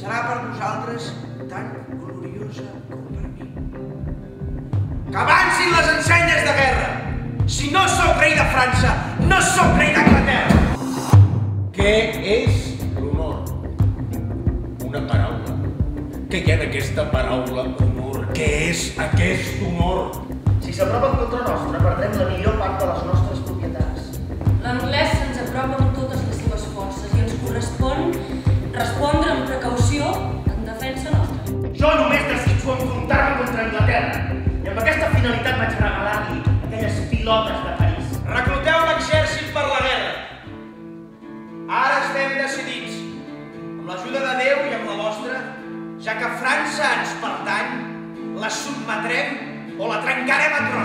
serà per vosaltres tan gloriosa com per mi. Que avancin les ensenyes de guerra! Si no sóc rei de França, no sóc rei d'Anglaterra! Què és l'honor? Una paraula. Què hi ha d'aquesta aquesta paraula honor? Què és aquest honor? Si s'aproven decidits, amb l'ajuda de Déu i amb la vostra, ja que França ens pertany, la sotmetrem o la trencarem a tros.